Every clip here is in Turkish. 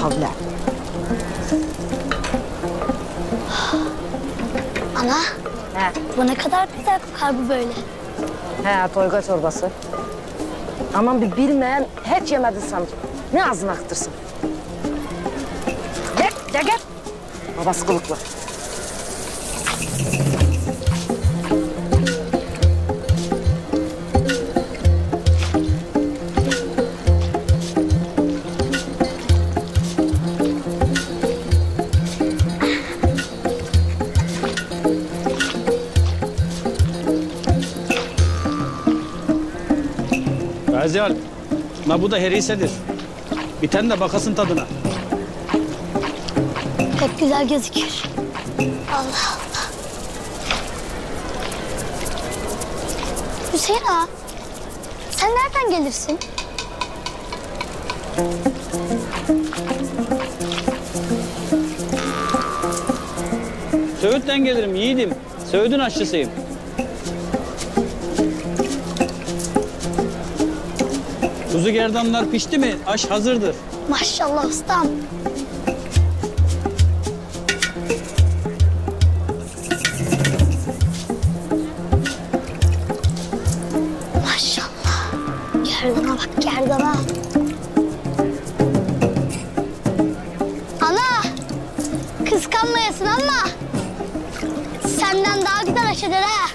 havle. Ana He, bu ne kadar güzel kokar bu böyle. he toyga çorbası. Aman bir bilmeyen hiç yemedi sanır. Ne ağzına aktırsın. Gel, gel gel. Babası kılıklı. Gazi Alp, na bu da herisedir. Biten de bakasın tadına. Pek güzel gözüküyor. Allah Allah. Hüseyin ağa, sen nereden gelirsin? Söğüt'ten gelirim yiğidim. Söğüt'ün aşçısıyım. Kuzu gerdanlar pişti mi aş hazırdır. Maşallah ustam. Maşallah. Gerdana bak gerdana. Ana kıskanmayasın ama senden daha güzel aşedir ha.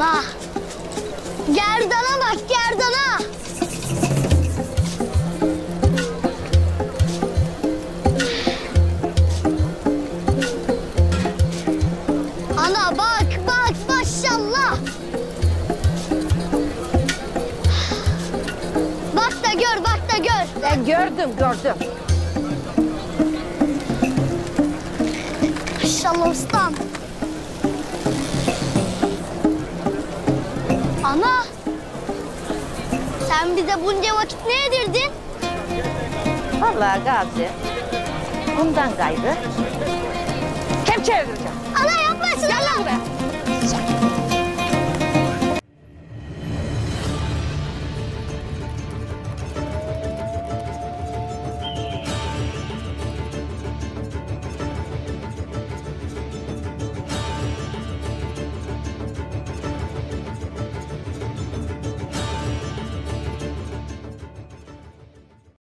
Ana gerdana bak gerdana. Ana bak bak maşallah. Bak da gör bak da gör. Ben gördüm, gördüm. Maşallah ustam. Ana. Sen bize bunca vakit ne yedirdin? Vallahi Gazi, bundan gayrı kepçe öldüreceğim. Ana yapma şunu. Gel lan buraya.